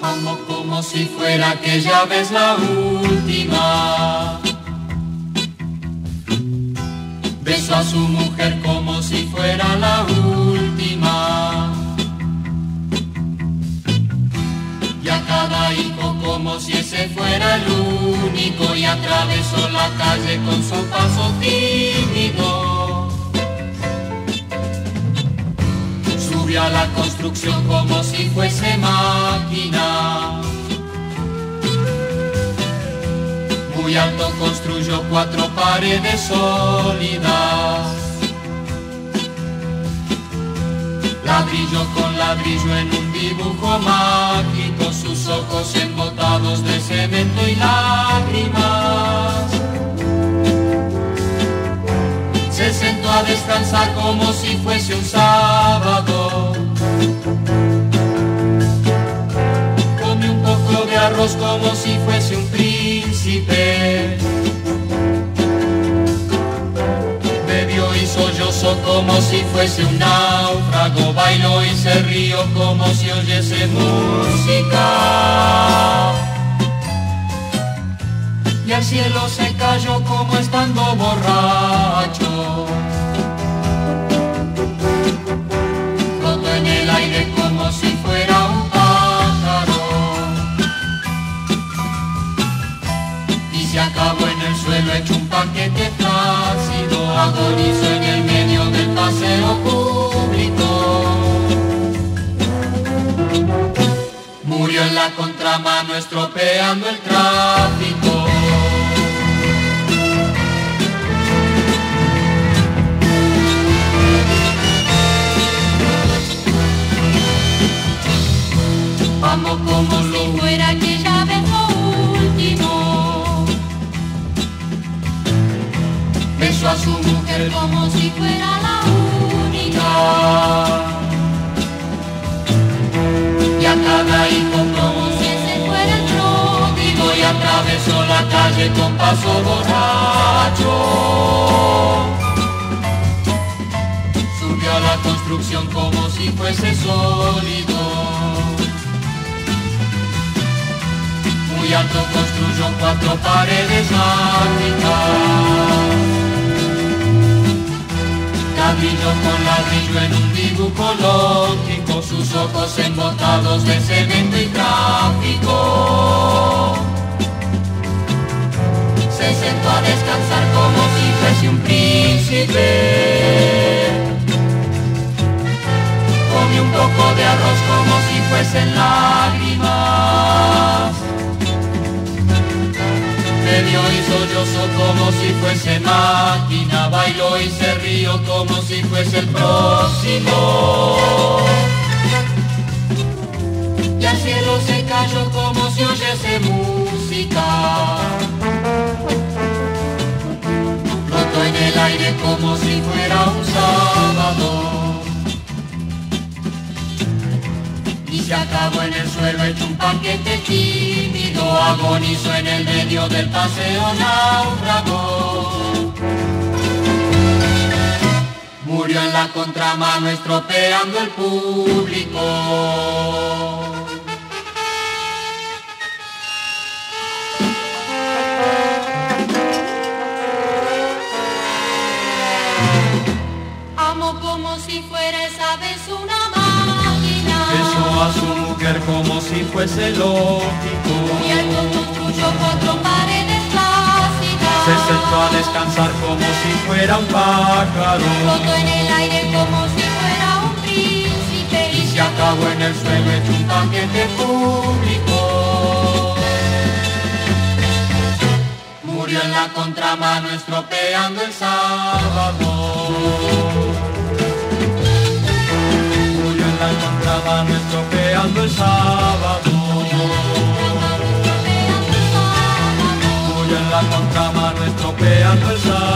como si fuera aquella vez la última. Besó a su mujer como si fuera la última. Y a cada hijo como si ese fuera el único y atravesó la calle con su paso tímido. Subió a la construcción como si fuese Construyó cuatro paredes sólidas. Ladrillo con ladrillo en un dibujo mágico, sus ojos embotados de cemento y lágrimas. Se sentó a descansar como si fuese un sábado. Come un poco de arroz como si fuese un príncipe. Como si fuese un náufrago. Bailó y se rió como si oyese música. Y el cielo se cayó como estando borracho. Flotó en el aire como si fuera un pájaro. Y se acabó en el suelo hecho un paquete En la contramano estropeando el tráfico. Vamos como Si fuera aquella vez lo último. besó a su mujer Como si fuera la única. y a cada atravesó la calle con paso borracho. Subió a la construcción como si fuese sólido. Muy alto construyó cuatro paredes mágicas. Ladrillo con ladrillo en un dibujo lógico, sus ojos embotados de cemento fuesen lágrimas. Bebió y sollozó como si fuese máquina, bailó y se rió como si fuese el próximo. Y al cielo se cayó como si oyese música. Flotó en el aire como si fuera un sábado. Se acabó en el suelo hecho un paquete tímido, agonizó en el medio del paseo náufrago. Murió en la contramano estropeando el público. Amo como si fuera A su mujer como si fuese lógico. Y alto construyó cuatro paredes plásticas. Se sentó a descansar como si fuera un pájaro. Flotó en el aire como si fuera un príncipe. y se acabó en el suelo hecho un paquete público. Murió en la contramano estropeando el sábado. Amazon.